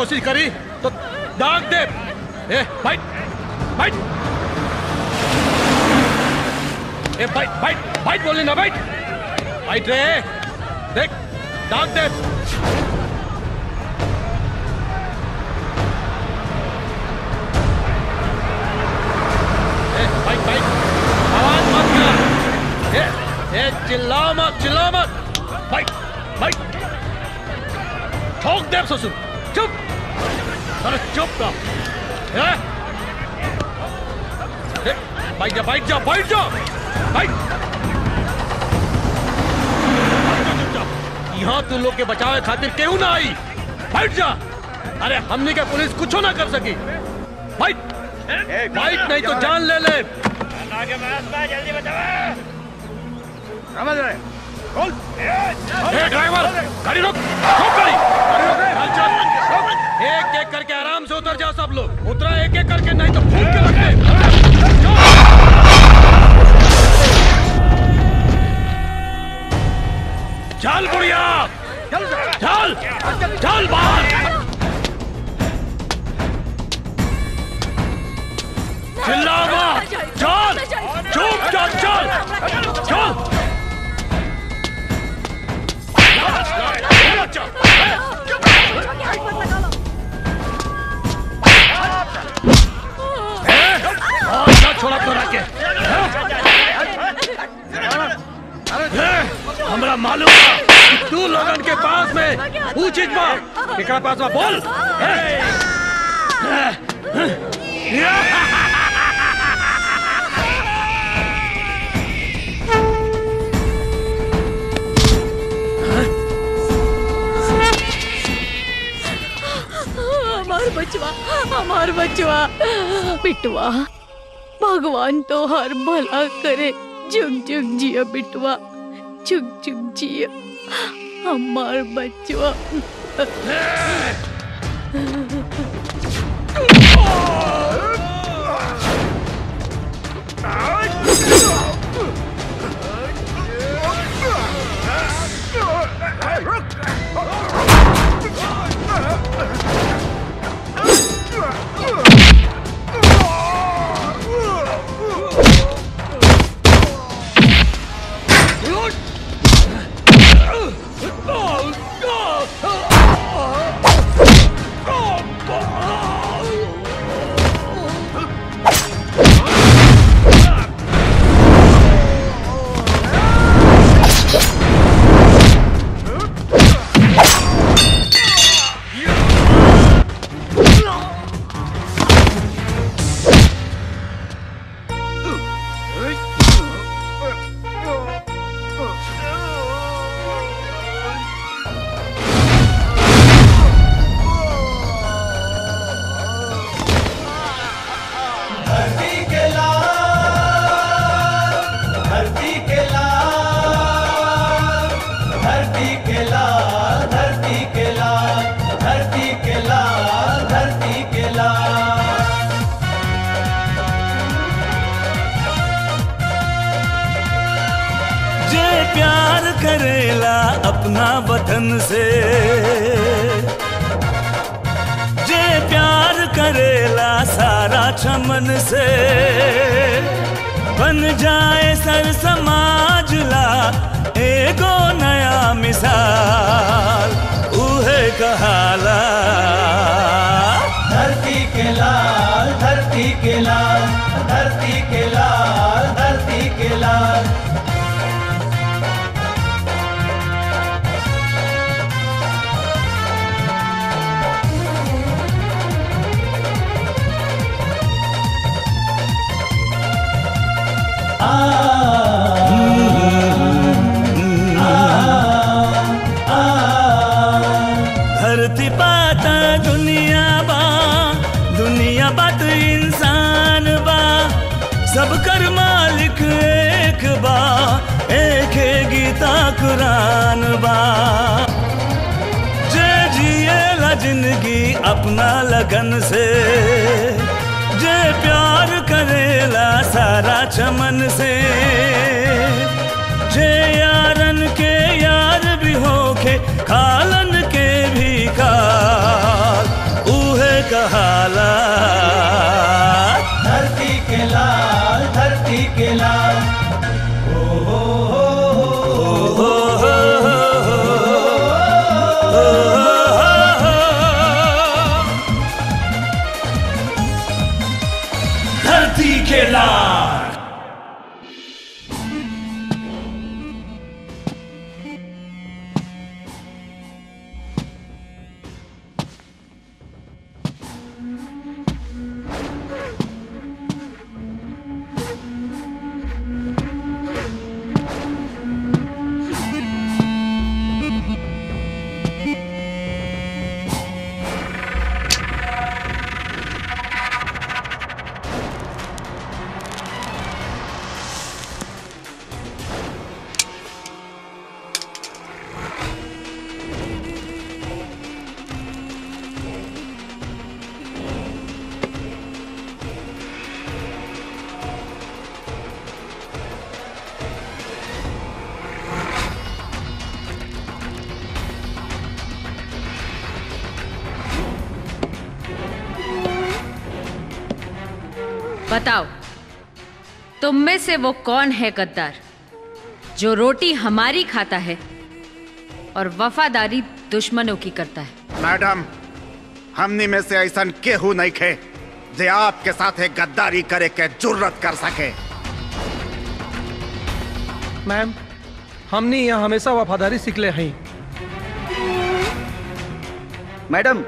कोशिश करी तो दाग दे। ए फाइट फाइट ए फाइट फाइट फाइट बोलने ना फाइट फाइट रे, देख, दाग दे। आवाज़ मत कर। ए ए चिल्ला मत फाइट फाइट ठोक दे ससुर। अरे चुप ना बैठ जा बैठ जा बैठ जा। बैठ यहाँ तू लोग के बचावे खातिर क्यों ना आई? बैठ जा। अरे हमने के पुलिस कुछ ना कर सकी। बैठ बैठ नहीं तो जान ले ले। जल्दी समझ रहे? ड्राइवर गाड़ी रोक। रोक गाड़ी। चल चल। करके आराम से उतर जा सब लोग। उतरा एक एक करके, नहीं तो फूट के रख चल बुढ़िया! चल चल बाहर! चिल्ला मत! चल चुप चल चल चल और छोड़ा तो रखे हमरा मालूम तू लोगन के पास में ऊ चीज़ बा। केकरा पास बा बोल। हमार बचवा हमार बचवा बिटवा भगवान तो हर भला करे। झुक झुक जिया बिटवा चुग चुग जिया। हमार बचवा धरती बन जाए सर समाज ला, एगो नया मिसाल, उहे कहाला। धरती के लाल, धरती के लाल, धरती के लाल, धरती के लाल। दुनिया बा, दुनिया इंसान बा। सब कर मालिक एक बा गीता कुरान बा। ज़िंदगी अपना लगन से भरेला सारा चमन से। जे यारन के यार भी होखे, कालन के भी काल उहे कहाला। धरती के लाल। धरती के बताओ तुम में से वो कौन है गद्दार जो रोटी हमारी खाता है और वफादारी दुश्मनों की करता है? मैडम हमने में से ऐसा केहू नहीं खे जे आपके साथ गद्दारी करे के ज़रूरत कर सके। मैम हमने यहाँ हमेशा वफादारी सीखले हैं। मैडम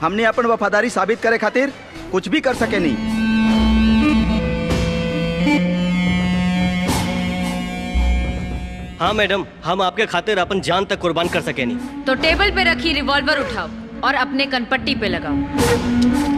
हमने अपन वफादारी साबित करे खातिर कुछ भी कर सके नहीं। हाँ मैडम, हम आपके खातिर अपन जान तक कुर्बान कर सके नहीं। तो टेबल पे रखी रिवॉल्वर उठाओ और अपने कनपट्टी पे लगाओ।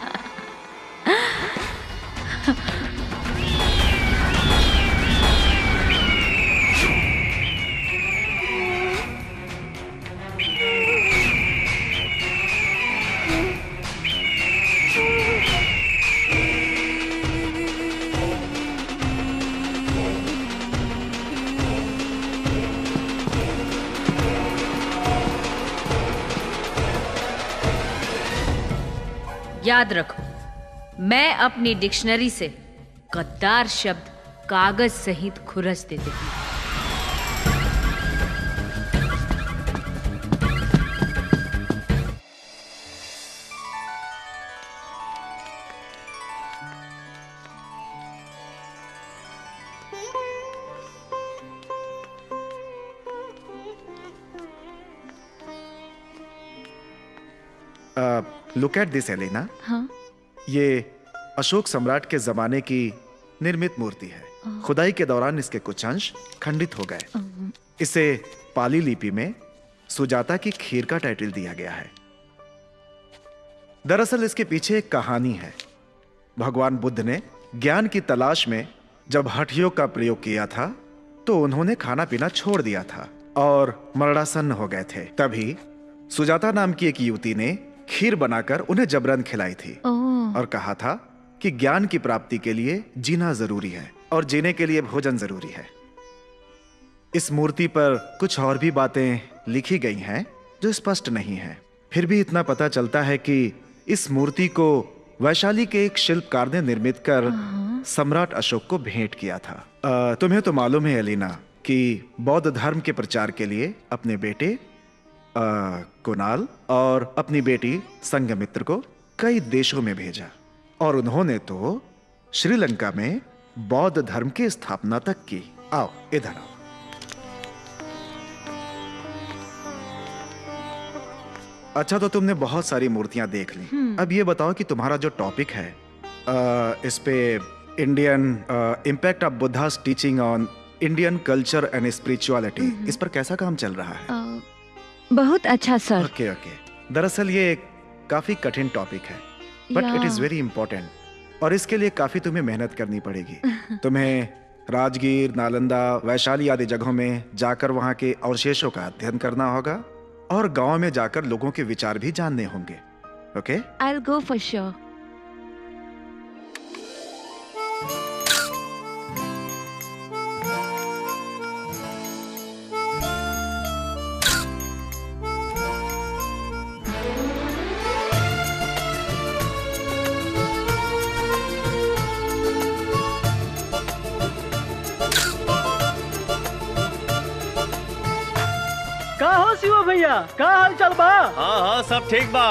याद रखो मैं अपनी डिक्शनरी से गद्दार शब्द कागज़ सहित खुरस देती हूँ। लुक एट दिस एलिना हाँ। ये अशोक सम्राट के जमाने की निर्मित मूर्ति है। खुदाई के दौरान इसके कुछ अंश खंडित हो गए। इसे पाली लिपि में सुजाता की खीर का टाइटल दिया गया है। दरअसल इसके पीछे एक कहानी है। भगवान बुद्ध ने ज्ञान की तलाश में जब हठियों का प्रयोग किया था तो उन्होंने खाना पीना छोड़ दिया था और मरणासन्न हो गए थे। तभी सुजाता नाम की एक युवती ने खीर बनाकर उन्हें जबरन खिलाई थी और कहा था कि ज्ञान की प्राप्ति के लिए जीना ज़रूरी है और जीने के लिए भोजन ज़रूरी है। इस मूर्ति पर कुछ और भी बातें लिखी गई हैं जो स्पष्ट नहीं है। फिर भी इतना पता चलता है कि इस मूर्ति को वैशाली के एक शिल्पकार ने निर्मित कर सम्राट अशोक को भेंट किया था। तुम्हें तो मालूम है एलिना कि बौद्ध धर्म के प्रचार के लिए अपने बेटे कुणाल और अपनी बेटी संगमित्र को कई देशों में भेजा और उन्होंने तो श्रीलंका में बौद्ध धर्म की स्थापना तक की। आओ इधर आओ। अच्छा तो तुमने बहुत सारी मूर्तियाँ देख ली। अब ये बताओ कि तुम्हारा जो टॉपिक है अ, इस पे Indian impact of Buddha's teaching on Indian culture and spirituality इस पर कैसा काम चल रहा है? बहुत अच्छा सर। Okay okay. दरअसल ये एक काफ़ी कठिन टॉपिक है but it is very important और इसके लिए काफ़ी तुम्हें मेहनत करनी पड़ेगी। तुम्हें राजगीर नालंदा वैशाली आदि जगहों में जाकर वहाँ के अवशेषों का अध्ययन करना होगा और गाँव में जाकर लोगों के विचार भी जानने होंगे। Okay? I go for sure का हो शिव भैया? का हाल चल बा? हाँ हाँ सब ठीक बा।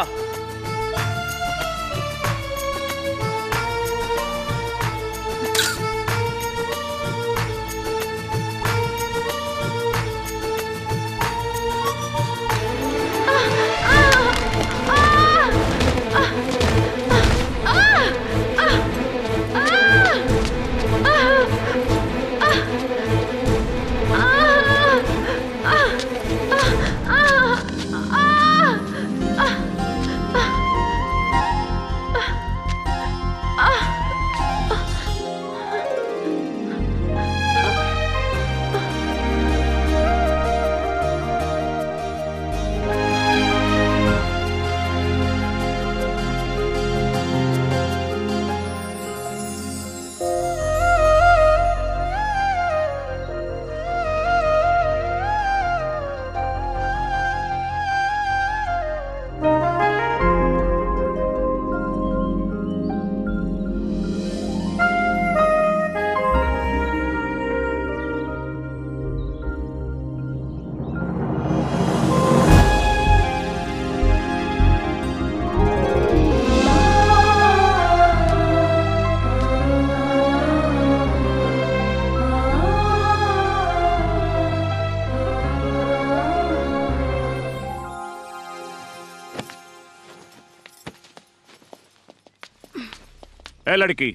लड़की।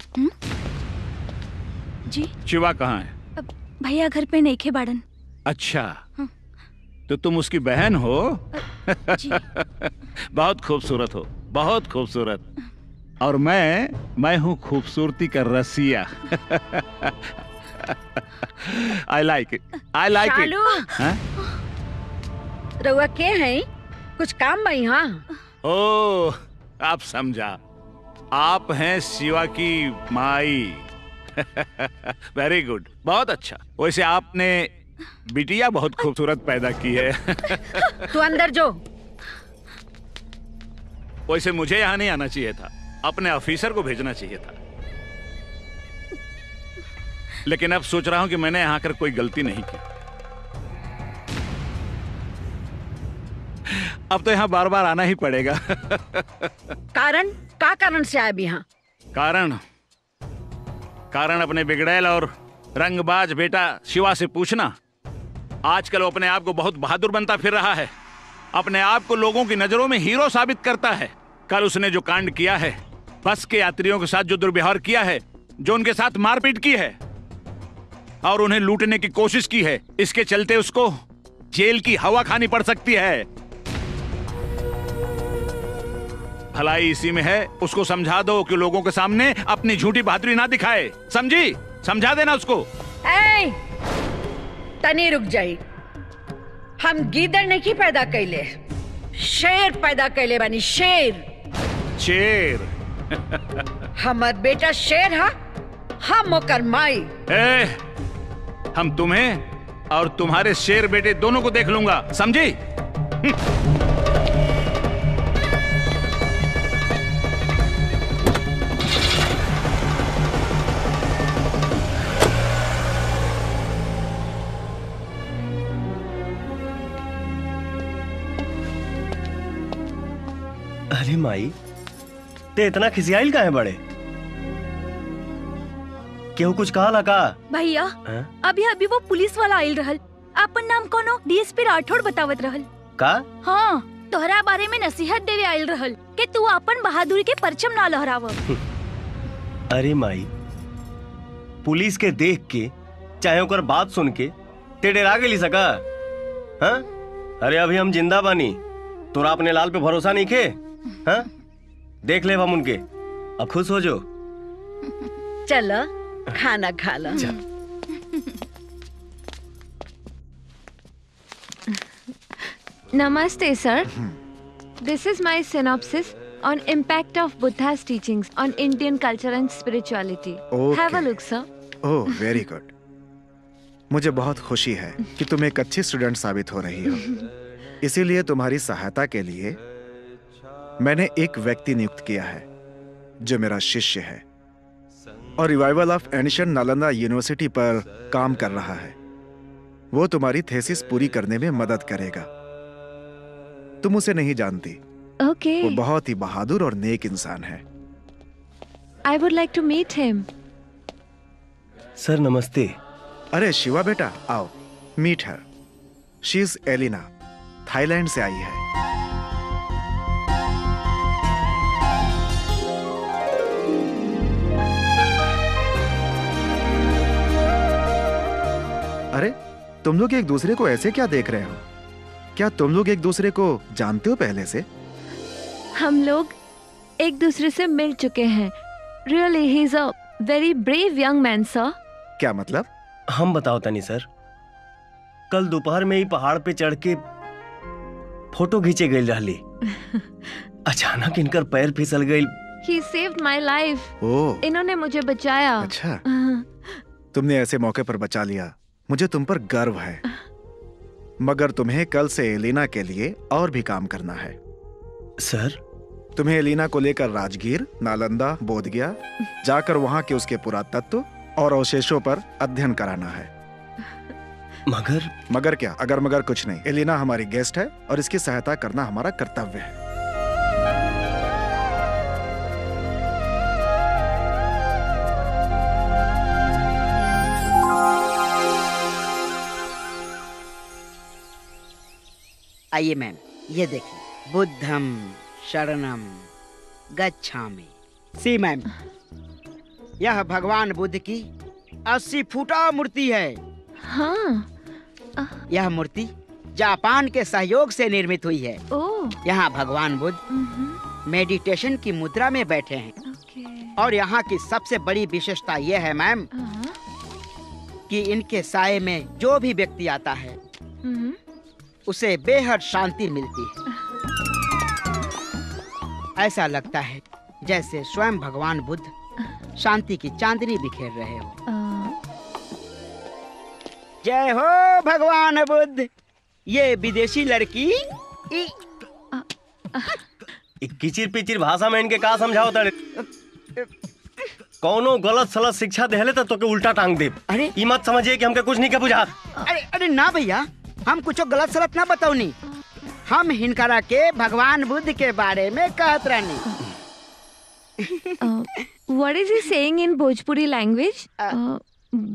जी। शिवा कहाँ है? भैया घर पे नहीं खे बाड़न। अच्छा। तो तुम उसकी बहन हो? जी। बहुत खूबसूरत हो बहुत खूबसूरत। और मैं मैं हूँ खूबसूरती का रसिया। I like it I like it Shalu. रउआ के हैं? कुछ काम भाई हाँ ओ आप समझा। आप हैं शिवा की माई। वेरी गुड बहुत अच्छा। वैसे आपने बिटिया बहुत खूबसूरत पैदा की है। तू अंदर जो। वैसे मुझे यहाँ नहीं आना चाहिए था। अपने ऑफिसर को भेजना चाहिए था। लेकिन अब सोच रहा हूँ कि मैंने यहाँ कर कोई गलती नहीं की। अब तो यहाँ बार बार आना ही पड़ेगा। कारण? का कारण से आए यहाँ? कारण? कारण अपने बिगड़ैल और रंगबाज बेटा शिवा से पूछना। आजकल वो अपने आप को बहुत बहादुर बनता फिर रहा है। अपने आप को लोगों की नज़रों में हीरो साबित करता है। कल उसने जो कांड किया है, बस के यात्रियों के साथ जो दुर्व्यवहार किया है, जो उनके साथ मारपीट की है, और उन्हें लूटने की कोशिश की है, इसके चलते उसको जेल की हवा खानी पड़ सकती है। भलाई इसी में है। उसको समझा दो कि लोगों के सामने अपनी झूठी बहादुरी ना दिखाए। समझी? समझा देना उसको। ए, तनी रुक जाई। हम गीदड़ नहीं पैदा कैले। शेर पैदा कैले बानी शेर। शेर। हमर बेटा शेर हा? हम ओकर माई। ए, हम तुम्हें और तुम्हारे शेर बेटे दोनों को देख लूँगा। समझी? माई? ते इतना खिसियाइल का है बड़े? केहू कुछ कहा लगा भैया अभी अभी वो पुलिस वाला आयल रहल। अपन नाम कोनो डीएसपी राठौड़ बतावत रहल। का? हाँ तोहरा बारे में नसीहत देवे आयल रहल कि तू अपन बहादुरी के परचम ना लहराव। अरे माई पुलिस के देख के चाहे ओकर बात सुन के ते डरा गेली सका हाँ? अरे अभी हम ज़िंदा बानी तोरा अपने लाल पे भरोसा नहीं खे? हा? देख ले उनके। अब खुश हो जो। चलो हाँ। खाना खा लो। नमस्ते sir. This is my synopsis on impact of Buddha's teachings on Indian culture and spirituality have a look sir oh very good मुझे बहुत खुशी है कि तुम एक अच्छी स्टूडेंट साबित हो रही हो। इसीलिए तुम्हारी सहायता के लिए मैंने एक व्यक्ति नियुक्त किया है जो मेरा शिष्य है। और revival of ancient Nalanda university पर काम कर रहा है। वो तुम्हारी थेसिस पूरी करने में मदद करेगा। तुम उसे नहीं जानती। Okay. वो बहुत ही बहादुर और नेक इंसान है। I would like to meet him sir नमस्ते। अरे शिवा बेटा आओ meet her she is Elina Thailand से आई है। तुम लोग एक दूसरे को ऐसे क्या देख रहे हो? क्या तुम लोग एक दूसरे को जानते हो पहले से? हम लोग एक दूसरे से मिल चुके हैं। Really he is a very brave young man sir क्या मतलब? हम बताओ तनी सर। कल दोपहर में ही पहाड़ पे चढ़ के फ़ोटो खींचे गई रहली अचानक इनकर पैर फिसल गई ही सेव्ड माय लाइफ ओ। इन्होंने मुझे बचाया। अच्छा। तुमने ऐसे मौके पर बचा लिया। मुझे तुम पर गर्व है। मगर तुम्हें कल से एलिना के लिए और भी काम करना है। सर? तुम्हें एलिना को लेकर राजगीर नालंदा बोधगया जाकर वहाँ के उसके पुरातत्व और अवशेषों पर अध्ययन कराना है। मगर? मगर क्या? अगर मगर कुछ नहीं। एलिना हमारी गेस्ट है और इसकी सहायता करना हमारा कर्तव्य है। आइए मैम ये देखिए। बुद्धम शरणम गच्छामि। सी मैम यह भगवान बुद्ध की अस्सी फुटा मूर्ति है। हाँ। यह मूर्ति जापान के सहयोग से निर्मित हुई है। यहाँ भगवान बुद्ध मेडिटेशन की मुद्रा में बैठे हैं। और यहाँ की सबसे बड़ी विशेषता यह है मैम कि इनके साय में जो भी व्यक्ति आता है उसे बेहद शांति मिलती है। ऐसा लगता है जैसे स्वयं भगवान बुद्ध शांति की चांदनी बिखेर रहे हो। जय हो भगवान बुद्ध। ये विदेशी लड़की? किचिर पिचिर भाषा में इनके का समझाओ तड़े। कौनो गलत सलत शिक्षा देहले तो तोके उल्टा टांग दे अरे। ई मत समझिए कि हमके कुछ नहीं के बुझात। अरे अरे ना भैया। हम कुछ गलत सलत ना बताओनी हम हिनकरा के भगवान बुद्ध के बारे में कहत रहनी। What is he saying in Bhojpuri language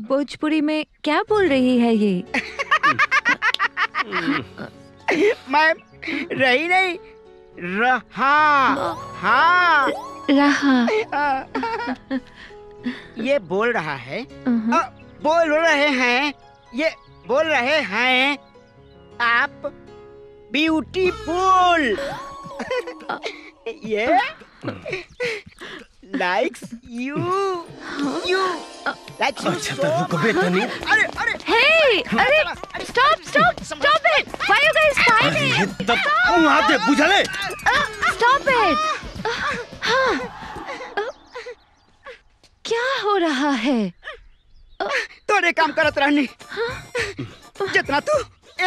Bhojpuri में क्या बोल रही है ये? मैं रही नहीं रहा हाँ। रहा। ये बोल रहा है। बोल रहे हैं ये बोल रहे हैं। आप ब्यूटीफुल ये likes you you likes you अच्छा, तो रुको बे, तनी। अरे अरे। Hey! अरे stop stop stop it! Why are you guys fighting? तब वहाँ दे बुझले Stop it! हाँ। क्या हो रहा है? तोरे काम करत रहनी। जितना तू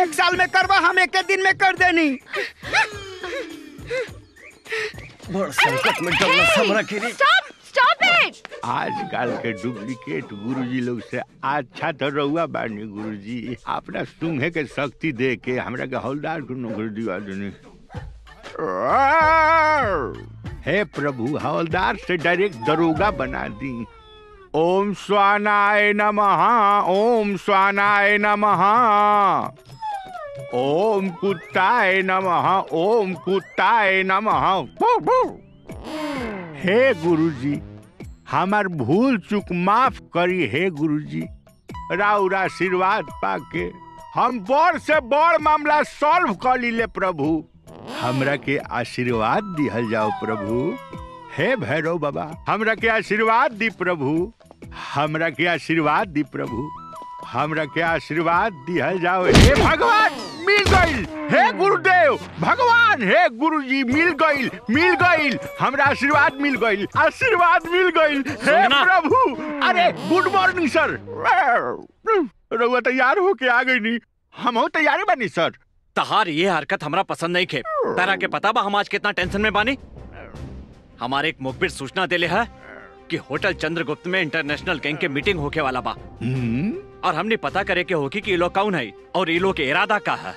एक साल में करवा हम एक दिन में कर देनी। बड़ संकट में रे Stop! Stop it! आजकल के डुप्लीकेट गुरुजी लोग से अच्छा तो रहुआ बानी गुरुजी। अपना सुंघे के शक्ति दे के हमरा के हौलदार को नौकरी दिवा देनी। हे प्रभु हवलदार से डायरेक्ट दरोगा बना दी। ओम स्वानाय नमः ओम स्वानाय नमः। ओम कुत्ताय नमः, ओम कुत्ताय नमः। हे गुरुजी, हमार भूल चूक माफ़ करी हे गुरुजी। राउर आशीर्वाद पाके हम बड़ से बड़ मामला सॉल्व कर लीले प्रभु। हमरा के आशीर्वाद दिहल जाओ प्रभु। हे भैरव बाबा, हमरा के आशीर्वाद दी प्रभु। हमरा के आशीर्वाद दी प्रभु। हमरा के आशीर्वाद दिहल जाओ। हे भगवान मिल गईल हे गुरुदेव भगवान हे गुरुजी मिल गईल मिल गईल हमरा आशीर्वाद मिल गईल आशीर्वाद मिल गईल हे प्रभु अरे गुड मॉर्निंग सर। रउआ तैयार होके आ गई नी हम तैयार बनी सर। तहार ये हरकत हमरा पसंद नहीं खे तारा के पता बा हम आज कितना टेंशन में बानी? हमारे एक मुखबिर सूचना देले है कि होटल चंद्रगुप्त में इंटरनेशनल गैंग के मीटिंग होके वाला बा। और हमने पता करे के होगी कि ये लोग कौन है और ये लोग के इरादा का है।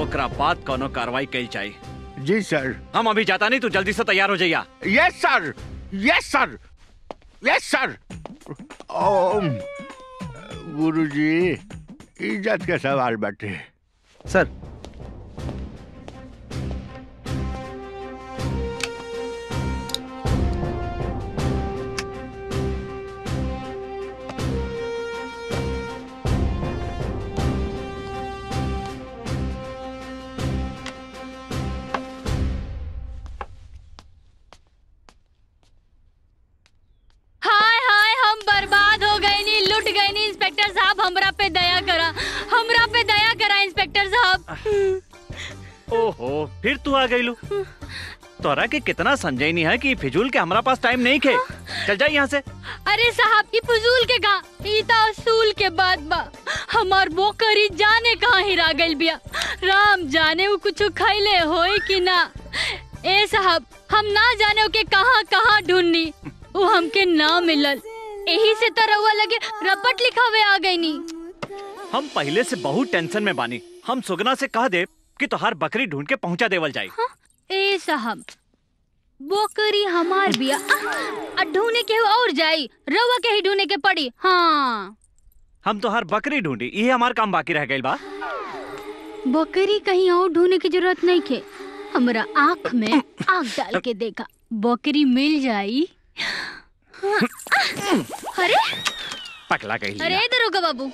ओकरा बाद कोनो कार्रवाई कही जाए जी सर। हम अभी जाता नहीं तू जल्दी से तैयार हो जाइया। Yes sir yes sir yes sir Om. Guruji इज़्ज़त के सवाल बैठे। सर ओहो फिर तू आ गई लू। तोरा के कितना समझे नहीं है कि फिजूल के हमारा पास टाइम नहीं खे। चल जाए यहाँ से। अरे साहब ई फजूल के गा ई ता असूल के बाद बा। हमार बोकरी जाने कहाँ हिरा गइल बिया। राम जाने वो कुछ खैले होई कि ना। ए साहब हम ना जाने के कहाँ कहाँ ढूंढनी। वो हमके ना मिलल। यही से तो रउआ लगे रपट लिखावे आ गई नी हम पहले से बहुत टेंशन में बानी। हम सुगना से कह दे कि तोहार बकरी ढूंढ के पहुँचा देवल जाए ए साहब बोकरी हमार बिया आ ढूँढने के और जाई रउआ के ही ढूँढने के पड़ी हाँ। हम तोहार बकरी ढूंढी ये हमार काम बाकी रह गई बा। बकरी कहीं और ढूँढने की ज़रूरत नहीं के हमरा आँख में आँख डाल के देखा बकरी मिल जाई। अरे पकला कही अरे दरोगा बाबू।